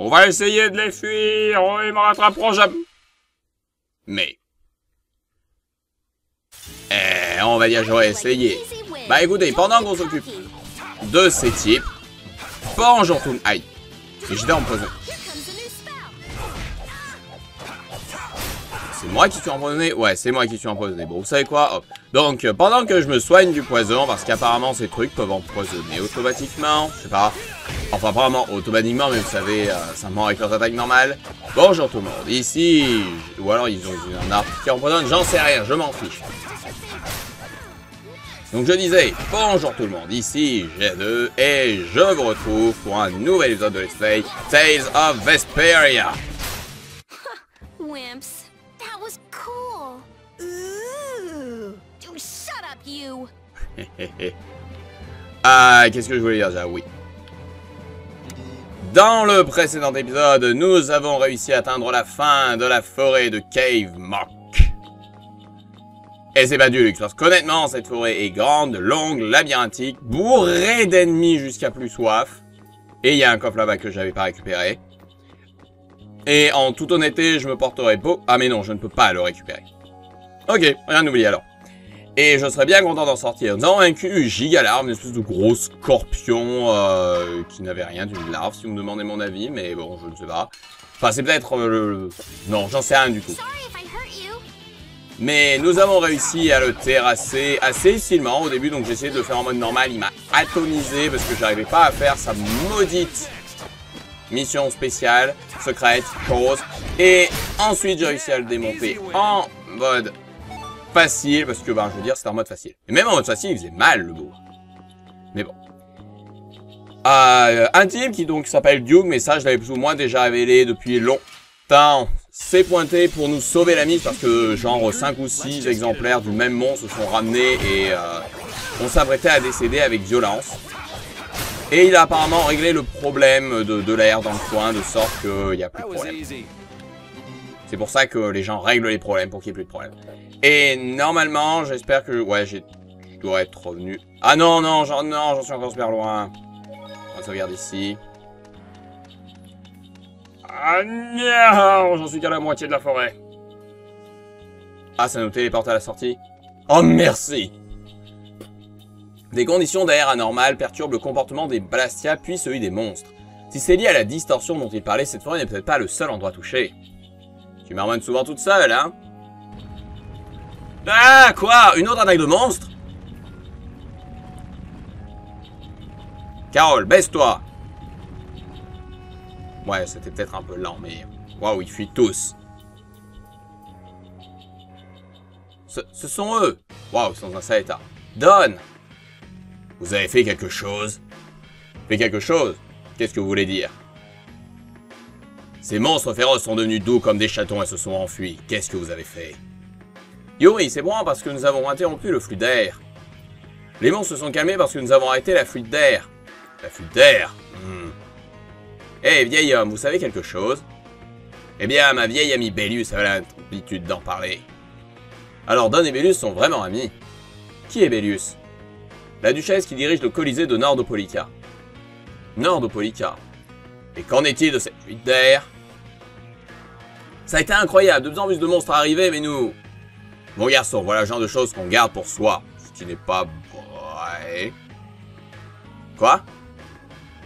On va essayer de les fuir, ils me rattraperont jamais. Mais... Eh, on va dire j'aurais essayé. Bah écoutez, pendant qu'on s'occupe de ces types, bonjour tout le... Aïe. J'étais empoisonné. C'est moi qui suis empoisonné Ouais, c'est moi qui suis empoisonné. Bon, vous savez quoi? Donc, euh, pendant que je me soigne du poison, parce qu'apparemment ces trucs peuvent empoisonner automatiquement, je sais pas. Enfin, apparemment automatiquement, mais vous savez, euh, simplement avec leurs attaques normales. Bonjour tout le monde. Ici, ou alors ils ont un arbre qui empoisonne, j'en sais rien, je m'en fiche. Donc je disais, bonjour tout le monde, ici G2, et je vous retrouve pour un nouvel épisode de Let's Play Tales of Vesperia. ah, qu'est-ce que je voulais dire déjà? Oui. Dans le précédent épisode, nous avons réussi à atteindre la fin de la forêt de Cave Mock. Et c'est pas du luxe, parce qu'honnêtement, cette forêt est grande, longue, labyrinthique, bourrée d'ennemis jusqu'à plus soif. Et il y a un coffre là-bas que j'avais pas récupéré. Et en toute honnêteté, je me porterai beau... Ah mais non, je ne peux pas le récupérer. Ok, rien d'oublié alors. Et je serais bien content d'en sortir. Nous avons vaincu Gigalarve, une espèce de gros scorpion euh, qui n'avait rien d'une larve, si vous me demandez mon avis, mais bon, je ne sais pas. Enfin, c'est peut-être euh, le... Non, j'en sais rien du tout. Mais nous avons réussi à le terrasser assez facilement au début, donc j'ai essayé de le faire en mode normal. Il m'a atomisé parce que j'arrivais pas à faire sa maudite mission spéciale, secrète, chose. Et ensuite j'ai réussi à le démonter en mode facile, parce que ben, je veux dire c'était en mode facile. Et même en mode facile il faisait mal le bout. Mais bon. Euh, un type qui donc s'appelle Duke, mais ça je l'avais plus ou moins déjà révélé depuis longtemps s'est pointé pour nous sauver la mise parce que genre 5 ou 6 exemplaires du même monstre se sont ramenés et euh, on s'apprêtait à décéder avec violence. Et il a apparemment réglé le problème de, de l'air dans le coin de sorte qu'il n'y a plus de problème. C'est pour ça que les gens règlent les problèmes pour qu'il n'y ait plus de problème. Et normalement, j'espère que... Ouais, je dois être revenu. Ah non, non, j'en non, suis encore super loin. On va sauvegarde ici. Ah non J'en suis qu'à la moitié de la forêt. Ah, ça nous téléporte à la sortie Oh, merci Des conditions d'air anormales perturbent le comportement des Blastia puis celui des monstres. Si c'est lié à la distorsion dont il parlait, cette forêt n'est peut-être pas le seul endroit touché. Tu marmonnes souvent toute seule, hein? Ah, quoi? Une autre attaque de monstre? Carole, baisse-toi! Ouais, c'était peut-être un peu lent, mais... Waouh, ils fuient tous. Ce, sont eux. Waouh, ils sont dans un sale état. Don Vous avez fait quelque chose? Fait quelque chose? Qu'est-ce que vous voulez dire? Ces monstres féroces sont devenus doux comme des chatons et se sont enfuis. Qu'est-ce que vous avez fait? Yuri, c'est bon parce que nous avons interrompu le flux d'air. Les monstres se sont calmés parce que nous avons arrêté la fuite d'air. La fuite d'air? Hmm. Eh, vieil homme, vous savez quelque chose? Eh bien, ma vieille amie Bellius a l'habitude d'en parler. Alors, Don et Bellius sont vraiment amis. Qui est Bellius La duchesse qui dirige le Colisée de Nordopolica. Nordopolica. Et qu'en est-il de cette fuite d'air? Ça a été incroyable, de plus en plus de monstres arrivés, mais nous... Mon garçon, voilà le genre de choses qu'on garde pour soi. Ce qui n'est pas vrai. Quoi?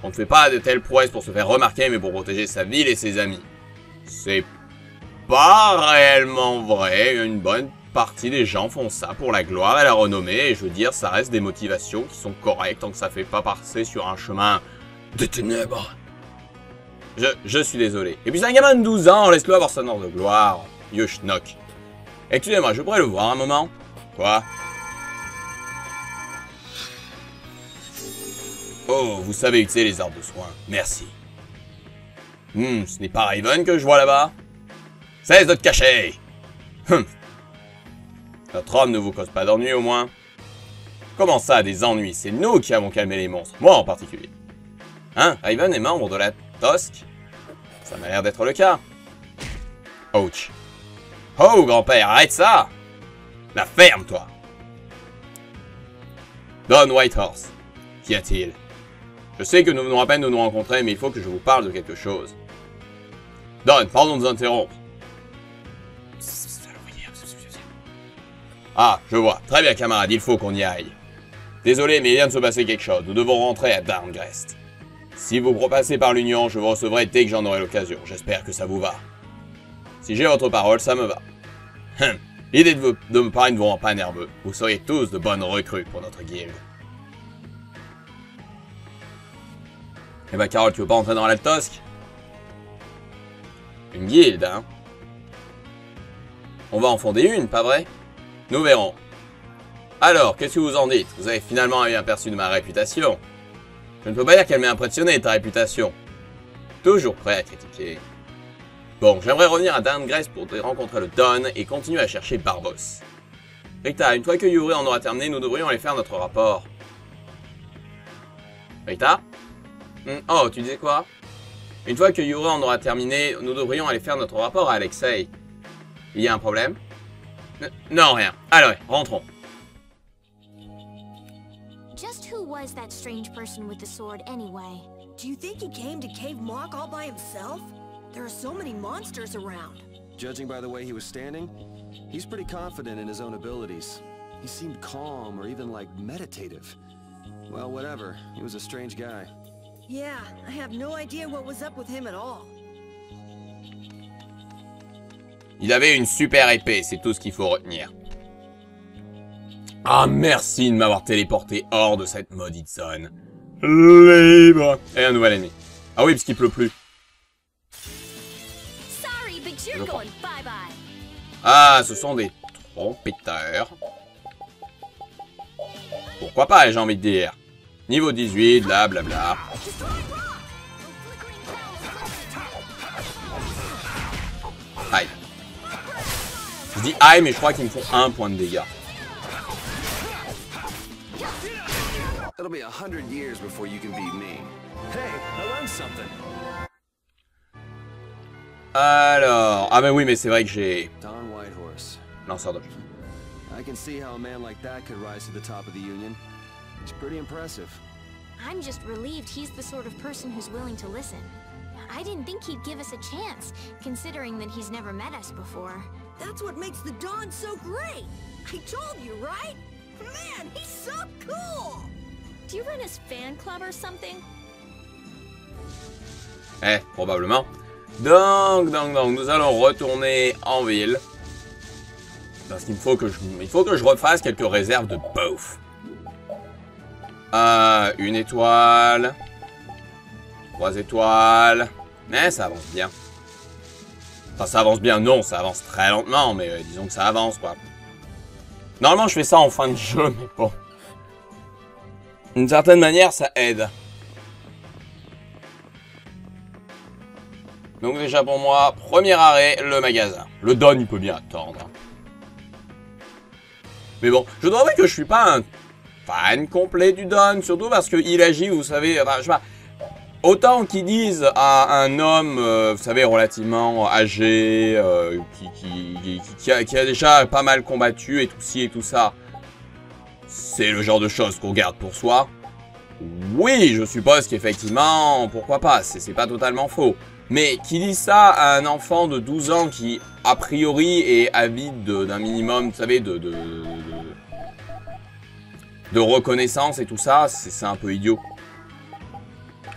On ne fait pas de telles prouesses pour se faire remarquer, mais pour protéger sa ville et ses amis. C'est pas réellement vrai. Une bonne partie des gens font ça pour la gloire et la renommée. Et je veux dire, ça reste des motivations qui sont correctes tant que ça fait pas passer sur un chemin de ténèbres. Je, je suis désolé. Et puis c'est un gamin de 12 ans, laisse-le avoir son ordre de gloire. Yo schnock. Excusez-moi, je pourrais le voir un moment Quoi? Oh, vous savez utiliser les arbres de soins. Merci. Hmm, ce n'est pas Raven que je vois là-bas Cesse de te cacher Hum. Notre homme ne vous cause pas d'ennuis au moins Comment ça, des ennuis? C'est nous qui avons calmé les monstres, moi en particulier. Hein Raven est membre de la Tosque Ça m'a l'air d'être le cas. Ouch. Oh, grand-père, arrête ça La ferme, toi Don Whitehorse. Qu'y a-t-il? Je sais que nous venons à peine de nous rencontrer, mais il faut que je vous parle de quelque chose. Don, pardon de vous interrompre. Ah, je vois. Très bien, camarade, il faut qu'on y aille. Désolé, mais il vient de se passer quelque chose. Nous devons rentrer à Darngrest. Si vous repassez par l'Union, je vous recevrai dès que j'en aurai l'occasion. J'espère que ça vous va. Si j'ai votre parole, ça me va. Hum. L'idée de, me parler ne vous rend pas nerveux. Vous seriez tous de bonnes recrues pour notre guilde. Eh ben, Carole, tu veux pas entrer dans la tosque Une guilde, hein? On va en fonder une, pas vrai? Nous verrons. Alors, qu'est-ce que vous en dites? Vous avez finalement eu un perçu de ma réputation. Je ne peux pas dire qu'elle m'ait impressionné, ta réputation. Toujours prêt à critiquer. Bon, j'aimerais revenir à Downgrace pour rencontrer le Don et continuer à chercher Barbos. Rita, une fois que Yuri en aura terminé, nous devrions aller faire notre rapport. Rita? Hmm, Oh, tu disais quoi? Une fois que Yuri en aura terminé, nous devrions aller faire notre rapport à Alexei. Il y a un problème? Non, rien. Alors, rentrons. Was that strange person with the sword anyway? Do you think he came to Cave Mock all by himself? There are so many monsters around. Judging by the way he was standing, he's pretty confident in his own abilities. He seemed calm or even like meditative. Well, whatever. He was a strange guy. Yeah, I have no idea what was up with him at all. Il avait une super épée, c'est tout ce qu'il faut retenir. Ah, merci de m'avoir téléporté hors de cette maudite zone. Libre Et un nouvel ennemi. Ah oui, parce qu'il pleut plus. Ah, ce sont des trompetteurs. Pourquoi pas, j'ai envie de dire. Niveau 18, blablabla. Bla, Aïe. Je dis aïe, mais je crois qu'ils me font un point de dégâts. Alors, ah mais oui, mais c'est vrai que j'ai lanceur d'objets. I learned something! I can see how a man like that could rise to the top of the Union. He's pretty impressive. I'm just relieved he's the sort of person who's willing to listen. I didn't think he'd give us a chance, considering that he's never met us before. That's what makes the Dawn so great! I told you, right? Man, he's so cool! Do you run his fan club or something? Eh, probablement. Donc, donc, donc, nous allons retourner en ville. Parce qu'il faut que je, faut que je refasse quelques réserves de bouffe. Euh, une étoile. Trois étoiles. Mais ça avance bien. Enfin, ça avance bien, non, ça avance très lentement, mais euh, disons que ça avance, quoi. Normalement, je fais ça en fin de jeu, mais bon. D'une certaine manière, ça aide. Donc déjà pour moi, premier arrêt, le magasin. Le Don, il peut bien attendre. Mais bon, je dois avouer que je suis pas un fan complet du Don, surtout parce qu'il agit, vous savez, enfin, je sais pas, autant qu'ils disent à un homme, euh, vous savez, relativement âgé, euh, qui, qui, a, qui, a, déjà pas mal combattu et tout ci et tout ça, c'est le genre de choses qu'on garde pour soi. Oui, je suppose qu'effectivement, pourquoi pas, c'est pas totalement faux. Mais qui dit ça à un enfant de 12 ans qui, a priori, est avide d'un minimum, vous savez, de, de, reconnaissance et tout ça, c'est un peu idiot.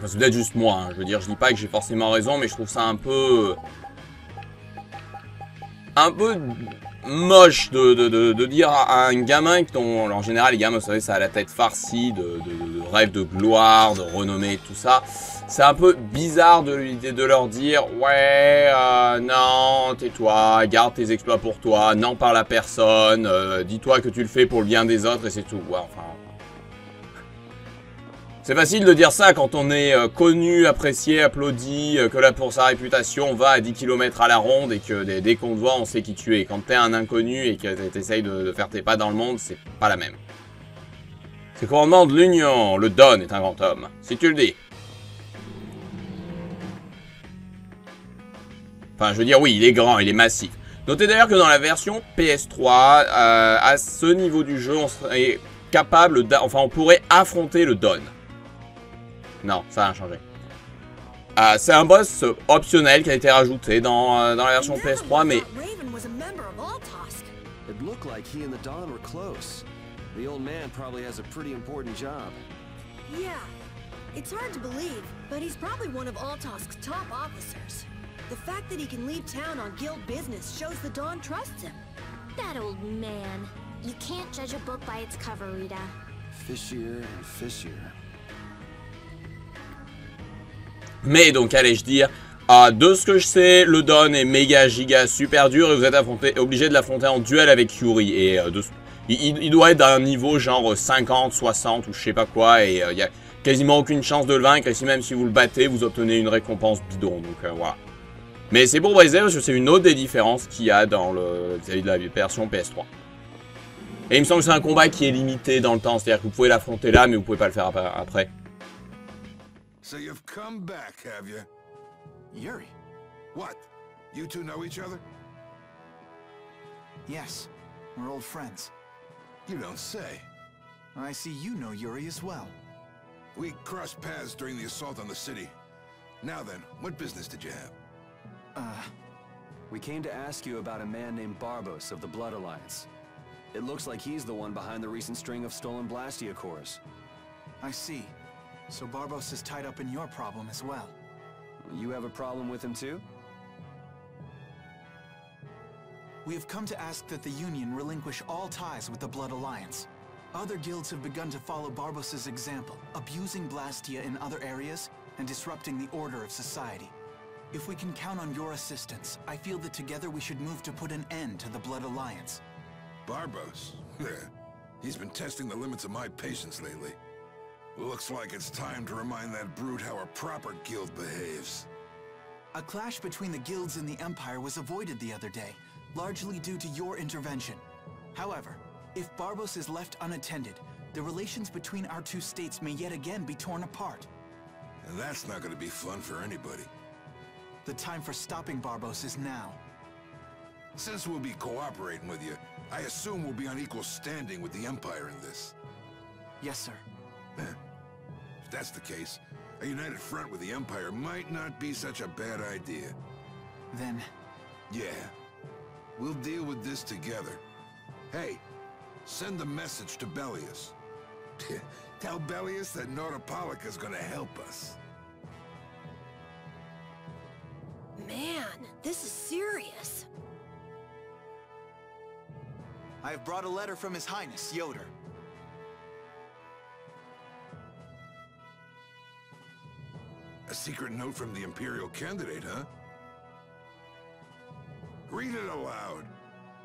c'est peut-être juste moi, hein. je veux dire, je dis pas que j'ai forcément raison, mais je trouve ça un peu... Un peu moche de, de, de, dire à un gamin dont, en général, les gamins, vous savez, ça a la tête farcie de, de, rêve de gloire, de renommée, tout ça. C'est un peu bizarre de, de leur dire « Ouais, euh, non, tais-toi, garde tes exploits pour toi, n'en parle à personne, euh, dis-toi que tu le fais pour le bien des autres et c'est tout. Ouais, enfin... C'est facile de dire ça quand on est euh, connu, apprécié, applaudi, euh, que là pour sa réputation va à 10 km à la ronde et que dès, qu'on te voit on sait qui tu es. Quand t'es un inconnu et que t'essayes de, faire tes pas dans le monde, c'est pas la même. C'est commandement de l'Union, le Don est un grand homme, si tu le dis. Enfin, je veux dire, oui, il est grand, il est massif. Notez d'ailleurs que dans la version PS3, euh, à ce niveau du jeu, on serait capable, enfin, on pourrait affronter le Don. Non, ça a changé. Ah, c'est un boss optionnel qui a été rajouté dans, euh, dans la version PS3, mais Raven was a member of Altosk. It looked like he and the Don were close. The old man probably has a pretty important job. Yeah. It's hard to believe, but he's probably one of Altosk's top officers. The fact that he can leave town on guild business shows the Dawn trusts him. That old man. You can't judge a book by its cover, Rita. Fishier and fishier. Mais donc, allez-je dire, ah, de ce que je sais, le Don est méga giga super dur et vous êtes obligé de l'affronter en duel avec Yuri. Et euh, il, il, doit être d'un niveau genre 50, 60 ou je sais pas quoi. Et il euh, y a quasiment aucune chance de le vaincre. Et si même si vous le battez, vous obtenez une récompense bidon. Donc euh, voilà. Mais c'est pour briser parce que c'est une autre des différences qu'il y a dans le vis-à-vis de la version PS3. Et il me semble que c'est un combat qui est limité dans le temps. C'est-à-dire que vous pouvez l'affronter là, mais vous pouvez pas le faire après. So you've come back, have you? Yuri? What? You two know each other? Yes. We're old friends. You don't say. I see you know Yuri as well. We crossed paths during the assault on the city. Now then, what business did you have? Uh... We came to ask you about a man named Barbos of the Blood Alliance. It looks like he's the one behind the recent string of stolen Blastia cores. I see. So Barbos is tied up in your problem as well. You have a problem with him too? We have come to ask that the Union relinquish all ties with the Blood Alliance. Other guilds have begun to follow Barbos' example, abusing Blastia in other areas and disrupting the order of society. If we can count on your assistance, I feel that together we should move to put an end to the Blood Alliance. Barbos? He's been testing the limits of my patience lately. Looks like it's time to remind that brute how a proper guild behaves. A clash between the guilds and the Empire was avoided the other day, largely due to your intervention. However, if Barbos is left unattended, the relations between our two states may yet again be torn apart. And that's not gonna be fun for anybody. The time for stopping Barbos is now. Since we'll be cooperating with you, I assume we'll be on equal standing with the Empire in this. Yes, sir. Eh. If that's the case, a united front with the Empire might not be such a bad idea. Then... Yeah. We'll deal with this together. Hey, send a message to Bellius. Tell Bellius that Nordopolica's gonna help us. Man, this is serious. I have brought a letter from His Highness, Yoder. A secret note from the Imperial candidate, huh? Read it aloud.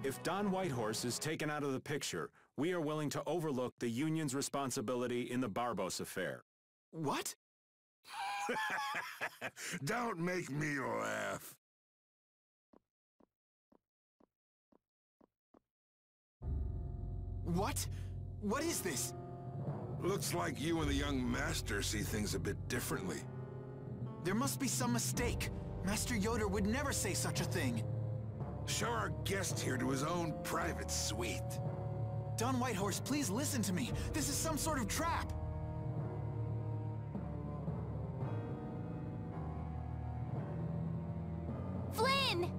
If Don Whitehorse is taken out of the picture, we are willing to overlook the Union's responsibility in the Barbos affair. What? Don't make me laugh. What? What is this? Looks like you and the young master see things a bit differently. There must be some mistake. Master Yoder would never say such a thing. Show our guest here to his own private suite. Don Whitehorse, please listen to me. This is some sort of trap. Flynn!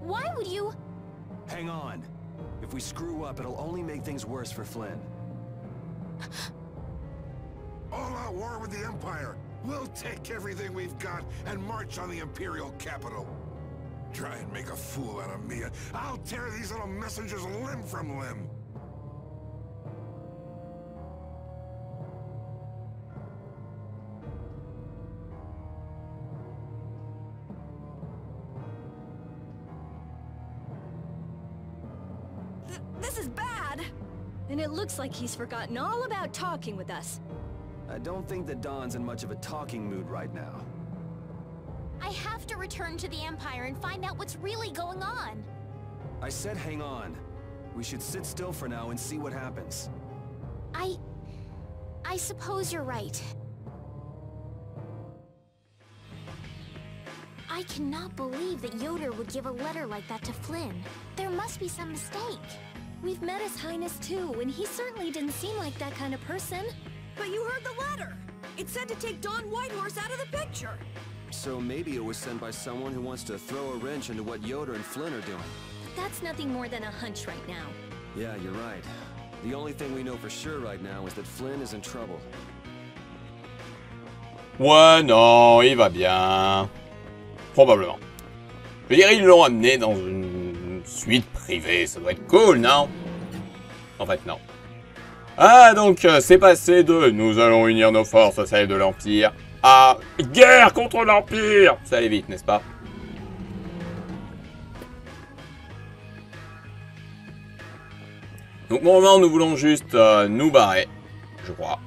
Why would you... Hang on. If we screw up, it'll only make things worse for Flynn. All-out war with the Empire. We'll take everything we've got and march on the Imperial capital. Try and make a fool out of me. I'll tear these little messengers limb from limb. Th this is bad! And it looks like he's forgotten all about talking with us. I don't think that Don's in much of a talking mood right now. I have to return to the Empire and find out what's really going on. I said hang on. We should sit still for now and see what happens. I... I suppose you're right. I cannot believe that Yoder would give a letter like that to Flynn. There must be some mistake. We've met His Highness too, and he certainly didn't seem like that kind of person. But you heard the letter! It said to take Don Whitehorse out of the picture. So maybe it was sent by someone who wants to throw a wrench into what Yoder and Flynn are doing. That's nothing more than a hunch right now. Yeah, you're right. The only thing we know for sure right now is that Flynn is in trouble. Ouais, non, il va bien. Probablement. Je veux dire, ils l'ont amené dans une suite privée, ça doit être cool, non En fait, non. Ah, donc, euh, c'est passé de « Nous allons unir nos forces à celles de l'Empire » à « Guerre contre l'Empire » Ça allait vite, n'est-ce pas? Donc, pour le moment, nous voulons juste euh, nous barrer, je crois.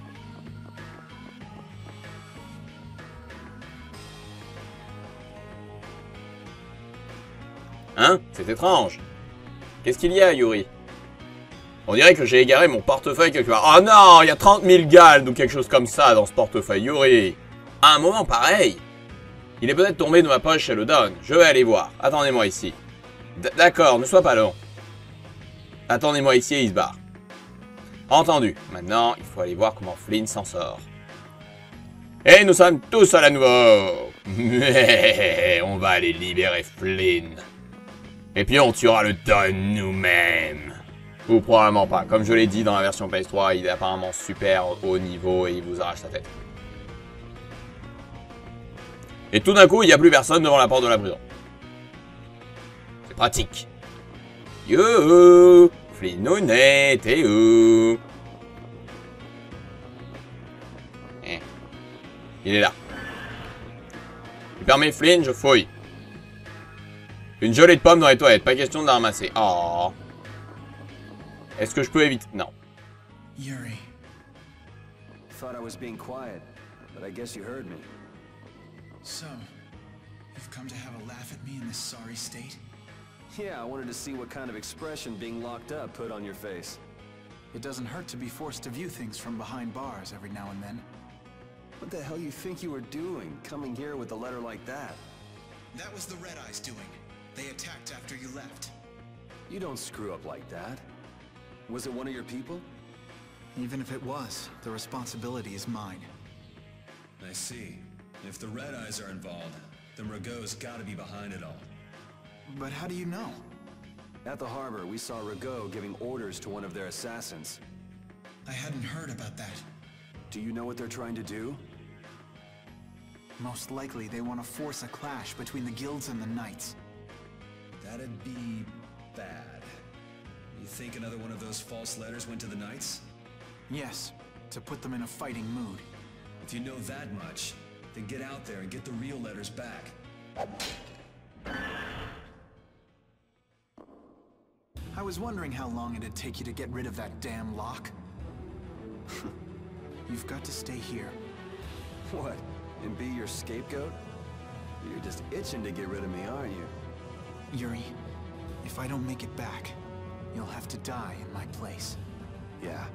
Hein? C'est étrange. Qu'est-ce qu'il y a, Yuri? On dirait que j'ai égaré mon portefeuille quelque part. Oh non, il y a 30 000 galdes ou quelque chose comme ça dans ce portefeuille, Yuri. À un moment pareil. Il est peut-être tombé de ma poche chez le Don. Je vais aller voir. Attendez-moi ici. D'accord, ne sois pas long. Attendez-moi ici et il se barre. Entendu. Maintenant, il faut aller voir comment Flynn s'en sort. Et nous sommes tous à la nouveau. Mais on va aller libérer Flynn. Et puis on tuera le Don nous-mêmes. Ou probablement pas. Comme je l'ai dit dans la version PS3, il est apparemment super haut niveau et il vous arrache sa tête. Et tout d'un coup, il n'y a plus personne devant la porte de la prison. C'est pratique. Youhou Flinounet, t'es où Eh. Il est là. Il permet Flynn, je fouille. Une gelée de pommes dans les toilettes, pas question de la ramasser. Oh. Est-ce que je peux éviter Non. Yuri, Thought I was being quiet, but I guess you heard me. so, you've come to have a laugh at me in this sorry state? Yeah, I wanted to see what kind of expression being locked up put on your face. It doesn't hurt to be forced to view things from behind bars every now and then. What the hell you think you were doing, coming here with a letter like that? That was the Red Eyes doing. They attacked after you left. You don't screw up like that. Was it one of your people? Even if it was, the responsibility is mine. I see. If the Red Eyes are involved, then Rago's gotta be behind it all. But how do you know? At the harbor, we saw Rago giving orders to one of their assassins. I hadn't heard about that. Do you know what they're trying to do? Most likely they want to force a clash between the guilds and the knights. That'd be bad. You think another one of those false letters went to the Knights? Yes, to put them in a fighting mood. If you know that much, then get out there and get the real letters back. I was wondering how long it'd take you to get rid of that damn lock. You've got to stay here. What? And be your scapegoat? You're just itching to get rid of me, aren't you? Yuri, if I don't make it back, you'll have to die in my place. Yeah.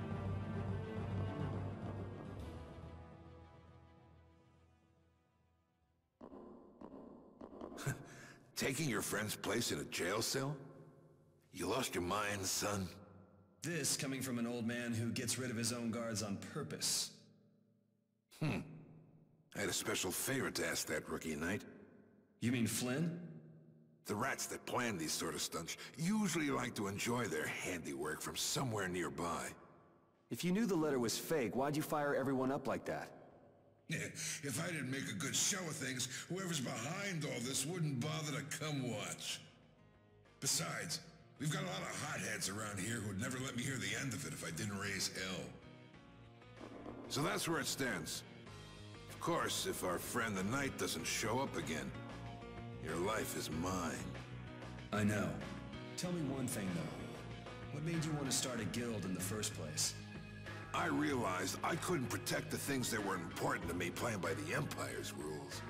Taking your friend's place in a jail cell? You lost your mind, son? This coming from an old man who gets rid of his own guards on purpose. Hmm. I had a special favor to ask that rookie knight. You mean Flynn? The rats that plan these sort of stunts usually like to enjoy their handiwork from somewhere nearby. If you knew the letter was fake, why'd you fire everyone up like that? if I didn't make a good show of things, whoever's behind all this wouldn't bother to come watch. Besides, we've got a lot of hotheads around here who'd never let me hear the end of it if I didn't raise hell. So that's where it stands. Of course, if our friend the Knight doesn't show up again, your life is mine. I know. Tell me one thing, though. What made you want to start a guild in the first place? I realized I couldn't protect the things that were important to me playing by the Empire's rules.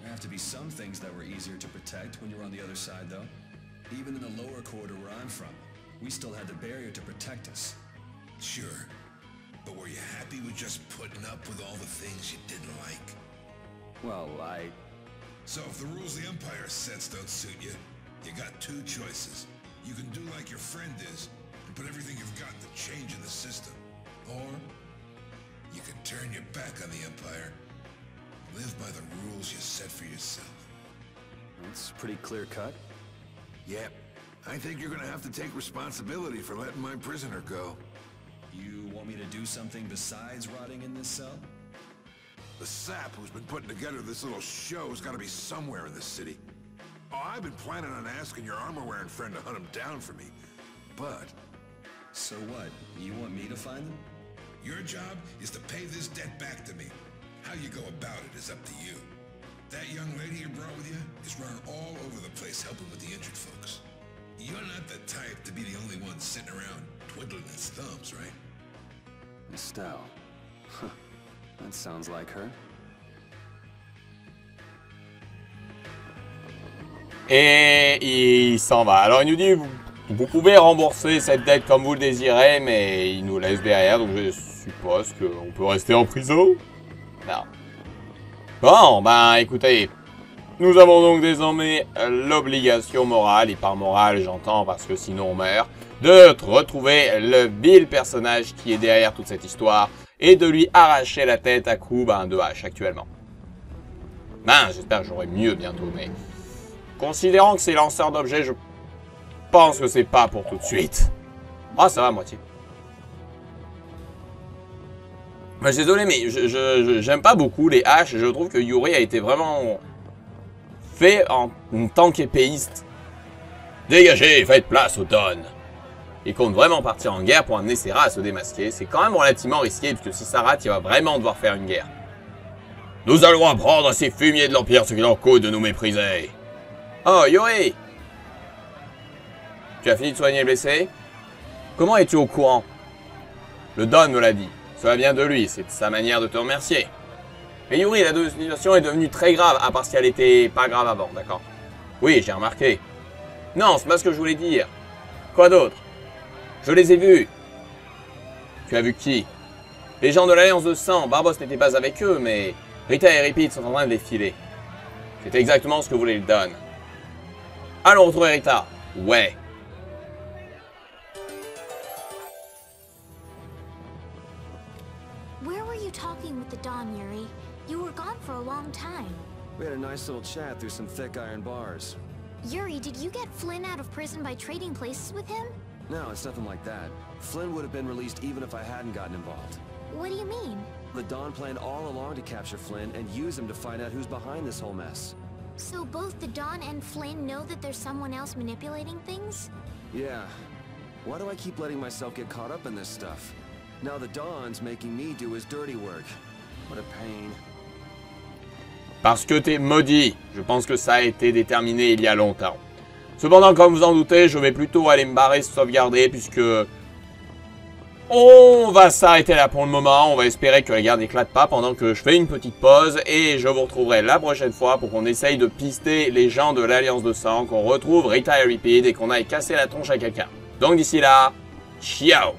There have to be some things that were easier to protect when you're on the other side, though. Even in the lower quarter where I'm from, we still had the barrier to protect us. Sure. But were you happy with just putting up with all the things you didn't like? Well, I... So if the rules the Empire sets don't suit you, you got two choices. You can do like your friend is, and put everything you've got to change in the system. Or You can turn your back on the Empire. Live by the rules you set for yourself. It's pretty clear cut. Yep. I think you're gonna have to take responsibility for letting my prisoner go. You want me to do something besides rotting in this cell? The sap who's been putting together this little show's gotta be somewhere in this city. Oh, I've been planning on asking your armor-wearing friend to hunt him down for me. But So what? You want me to find them? your job is to pay this debt back to me. How you go about it is up to you. That young lady you brought with you is running all over the place helping with the injured folks. You're not the type to be the only one sitting around twiddling his thumbs, right? Estelle. Huh. That sounds like her. Et il s'en va. Alors il nous dit, vous, vous pouvez rembourser cette dette comme vous le désirez, mais il nous laisse derrière, donc je suppose qu'on peut rester en prison. Non. Bon, ben écoutez, nous avons donc désormais l'obligation morale, et par morale j'entends parce que sinon on meurt, de retrouver le vil personnage qui est derrière toute cette histoire et de lui arracher la tête à coups ben, de hache actuellement. Ben, j'espère que j'aurai mieux bientôt, mais... Considérant que c'est lanceur d'objets, je pense que c'est pas pour tout de suite. Ah, ça va à moitié. Ben, désolé, mais je j'aime pas beaucoup les haches. Je trouve que Yuri a été vraiment fait en, tant qu'épéiste. Dégagez, faites place au. Il compte vraiment partir en guerre pour amener ses rats à se démasquer. C'est quand même relativement risqué, puisque si ça rate, il va vraiment devoir faire une guerre. Nous allons apprendre à ces fumiers de l'Empire ce qu'il en coûte de nous mépriser. Oh, Yuri Tu as fini de soigner le blessé? Comment es-tu au courant? Le Don me l'a dit. Cela vient de lui, c'est sa manière de te remercier. Mais Yuri, la situation est devenue très grave, à part si elle était pas grave avant, d'accord? Oui, j'ai remarqué. Non, c'est pas ce que je voulais dire. Quoi d'autre? Je les ai vus. Tu as vu qui? Les gens de l'Alliance de Sang, Barbos n'était pas avec eux, mais Rita et Repeat sont en train de les filer. C'est exactement ce que voulait le Don. Allons retrouver Rita. Ouais. Where were you talking with the Don, Yuri? You were gone for a long time. We had a nice little chat through some thick iron bars. Yuri, did you get Flynn out of prison by trading places with him? No, it's nothing like that. Flynn would have been released even if I hadn't gotten involved. What do you mean? The Dawn planned all along to capture Flynn and use him to find out who's behind this whole mess. So both the Don and Flynn know that there's someone else manipulating things? Yeah. Why do I keep letting myself get caught up in this stuff? Now the Dawn's making me do his dirty work. What a pain. Parce que t'es maudit. Je pense que ça a été déterminé il y a longtemps. Cependant, comme vous en doutez, je vais plutôt aller me barrer sauvegarder puisque... On va s'arrêter là pour le moment. On va espérer que la guerre n'éclate pas pendant que je fais une petite pause. Et je vous retrouverai la prochaine fois pour qu'on essaye de pister les gens de l'Alliance de Sang, qu'on retrouve Rita et Repeat et qu'on aille casser la tronche à quelqu'un. Donc d'ici là, ciao